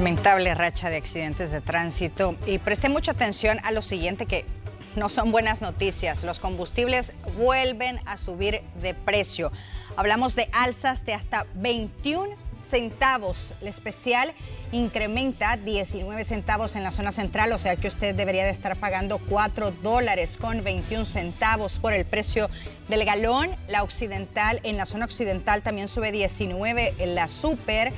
Lamentable racha de accidentes de tránsito y presté mucha atención a lo siguiente que no son buenas noticias. Los combustibles vuelven a subir de precio. Hablamos de alzas de hasta 21 centavos. El especial incrementa 19 centavos en la zona central, o sea que usted debería de estar pagando 4 dólares con 21 centavos por el precio del galón. La occidental, en la zona occidental también sube 19 en la super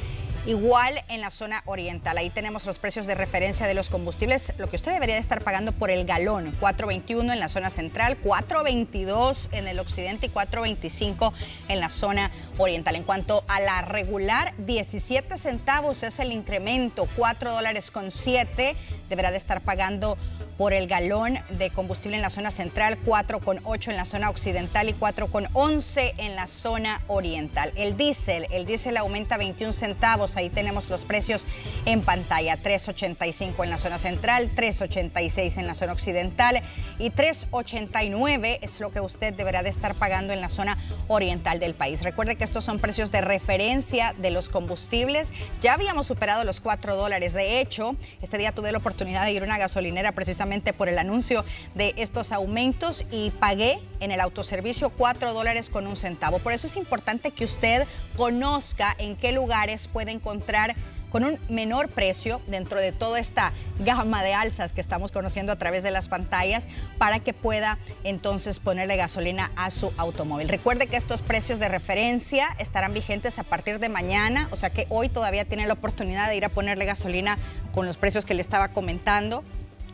Igual en la zona oriental, ahí tenemos los precios de referencia de los combustibles, lo que usted debería de estar pagando por el galón, 4.21 en la zona central, 4.22 en el occidente y 4.25 en la zona oriental. En cuanto a la regular, 17 centavos es el incremento, 4 dólares con 7 deberá de estar pagando por el galón de combustible en la zona central, 4,8 en la zona occidental y 4,11 en la zona oriental. El diésel, el diésel aumenta 21 centavos, ahí tenemos los precios en pantalla, 3,85 en la zona central, 3,86 en la zona occidental y 3,89 es lo que usted deberá de estar pagando en la zona oriental del país. Recuerde que estos son precios de referencia de los combustibles. Ya habíamos superado los 4 dólares. De hecho, este día tuve la oportunidad de ir a una gasolinera precisamente por el anuncio de estos aumentos y pagué en el autoservicio 4 dólares con un centavo. Por eso es importante que usted conozca en qué lugares puede encontrar con un menor precio dentro de toda esta gama de alzas que estamos conociendo a través de las pantallas para que pueda entonces ponerle gasolina a su automóvil. Recuerde que estos precios de referencia estarán vigentes a partir de mañana, o sea que hoy todavía tiene la oportunidad de ir a ponerle gasolina con los precios que le estaba comentando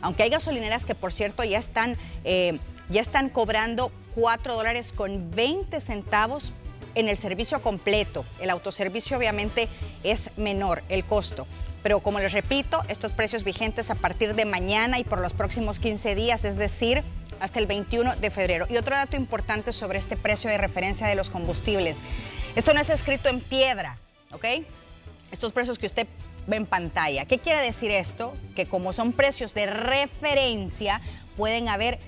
aunque hay gasolineras que por cierto ya están, eh, ya están cobrando 4 dólares con 20 centavos en el servicio completo. El autoservicio obviamente es menor el costo. Pero como les repito, estos precios vigentes a partir de mañana y por los próximos 15 días, es decir, hasta el 21 de febrero. Y otro dato importante sobre este precio de referencia de los combustibles. Esto no es escrito en piedra, ¿ok? Estos precios que usted en pantalla. ¿Qué quiere decir esto? Que como son precios de referencia, pueden haber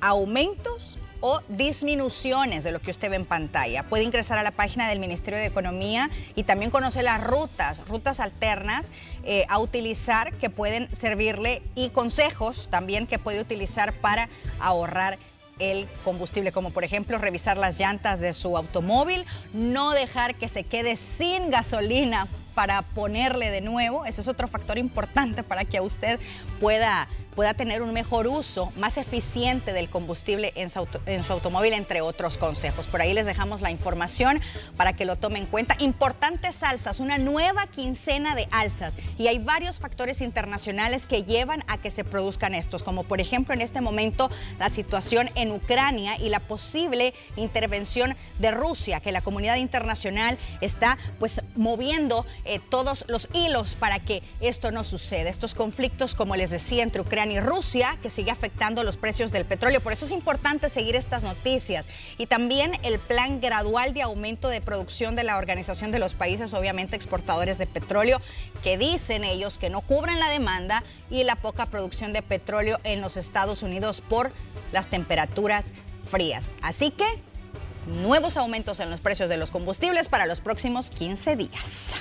aumentos o disminuciones de lo que usted ve en pantalla. Puede ingresar a la página del Ministerio de Economía y también conocer las rutas, rutas alternas eh, a utilizar que pueden servirle y consejos también que puede utilizar para ahorrar el combustible, como por ejemplo revisar las llantas de su automóvil, no dejar que se quede sin gasolina para ponerle de nuevo. Ese es otro factor importante para que usted pueda pueda tener un mejor uso, más eficiente del combustible en su, automóvil, entre otros consejos. Por ahí les dejamos la información para que lo tomen en cuenta. Importantes alzas, una nueva quincena de alzas y hay varios factores internacionales que llevan a que se produzcan estos, como por ejemplo en este momento la situación en Ucrania y la posible intervención de Rusia, que la comunidad internacional está pues moviendo eh, todos los hilos para que esto no suceda. Estos conflictos, como les decía, entre Ucrania y Rusia, que sigue afectando los precios del petróleo. Por eso es importante seguir estas noticias. Y también el plan gradual de aumento de producción de la Organización de los Países, obviamente exportadores de petróleo, que dicen ellos que no cubren la demanda y la poca producción de petróleo en los Estados Unidos por las temperaturas frías. Así que nuevos aumentos en los precios de los combustibles para los próximos 15 días.